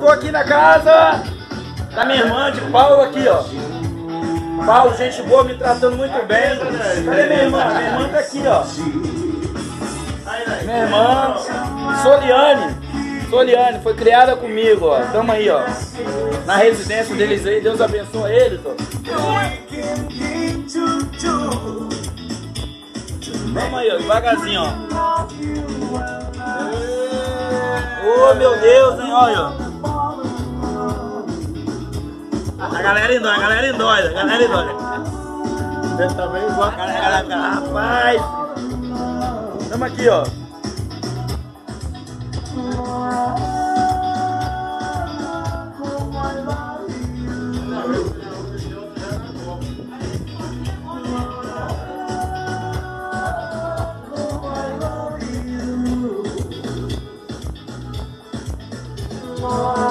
Tô aqui na casa da minha irmã de Paulo aqui, ó. Paulo, gente boa, me tratando muito bem. Cadê minha irmã? Minha irmã tá aqui, ó. Minha irmã, Soliane. Soliane, foi criada comigo, ó. Tamo aí, ó. Na residência deles aí, Deus abençoe eles, ó. Vamos aí, ó, devagarzinho, ó. Meu Deus, hein, olha. A galera indóia, a galera indóia, a galera indóia. Você também igual. A galera, rapaz. Tamo aqui, ó. Oh